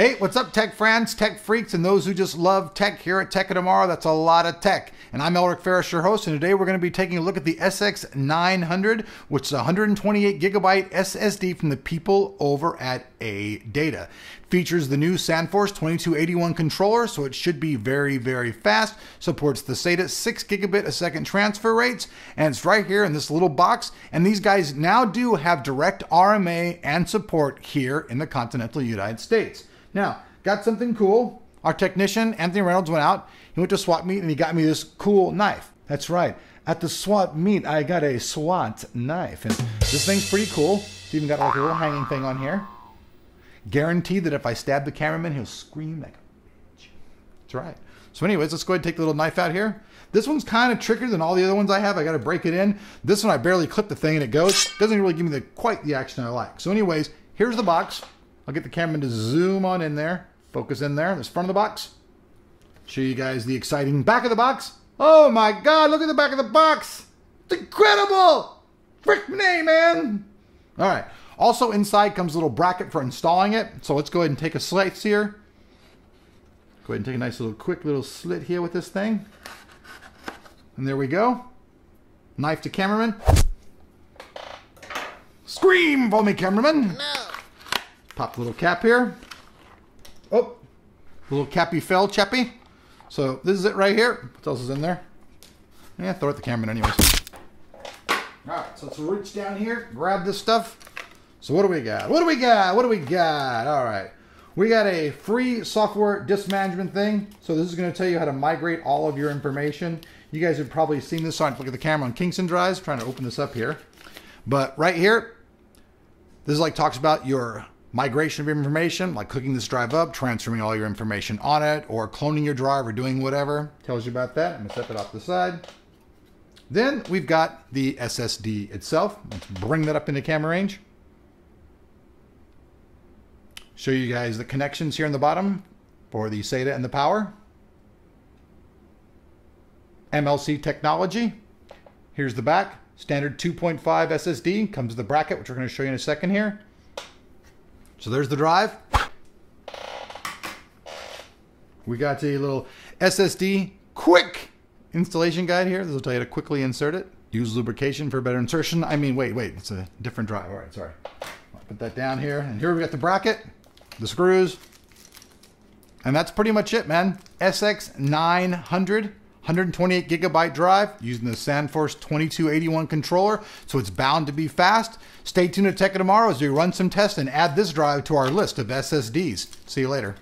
Hey, what's up, tech friends, tech freaks, and those who just love tech here at Tech of Tomorrow? That's a lot of tech. And I'm Elric Ferris, your host, and today we're going to be taking a look at the SX900, which is a 128 gigabyte SSD from the people over at ADATA. Features the new SandForce 2281 controller, so it should be very, very fast. Supports the SATA 6 gigabit a second transfer rates, and it's right here in this little box. And these guys now do have direct RMA and support here in the continental United States. Now, got something cool. Our technician, Anthony Reynolds, went out. He went to SWAT meet and he got me this cool knife. That's right. At the SWAT meet, I got a SWAT knife. And this thing's pretty cool. It's even got like a little hanging thing on here. Guaranteed that if I stab the cameraman, he'll scream like a bitch. That's right. So anyways, let's go ahead and take the little knife out here. This one's kind of trickier than all the other ones I have. I got to break it in. This one, I barely clip the thing and it goes. Doesn't really give me the quite the action I like. So anyways, here's the box. I'll get the cameraman to zoom on in there. Focus in there. This front of the box. Show you guys the exciting back of the box. Oh my God, look at the back of the box. It's incredible. Frick me, man. All right. Also inside comes a little bracket for installing it. So let's go ahead and take a slice here. Go ahead and take a nice little quick little slit here with this thing. And there we go. Knife to cameraman. Scream for me, cameraman. No. Pop the little cap here. Oh, little cappy fell, chappy. So this is it right here. What else is in there? Yeah, throw it at the cameraman anyways. All right, so let's reach down here, grab this stuff. So what do we got? What do we got? What do we got? All right. We got a free software disk management thing. So this is going to tell you how to migrate all of your information. You guys have probably seen this on, look at the camera on Kingston drives. Trying to open this up here. But right here, this is like talks about your migration of information, like clicking this drive up, transferring all your information on it, or cloning your drive or doing whatever. Tells you about that. I'm gonna set that off the side. Then we've got the SSD itself. Let's bring that up into camera range. Show you guys the connections here in the bottom for the SATA and the power. MLC technology. Here's the back. Standard 2.5 SSD. Comes with the bracket, which we're going to show you in a second here. So there's the drive. We got a little SSD quick installation guide here. This will tell you to quickly insert it. Use lubrication for better insertion. I mean, wait, wait, it's a different drive. All right, sorry. Put that down here. And here we got the bracket, the screws, and that's pretty much it, man. SX900 128 gigabyte drive using the SandForce 2281 controller, so it's bound to be fast. Stay tuned to Tech Tomorrow as we run some tests and add this drive to our list of SSDs. See you later.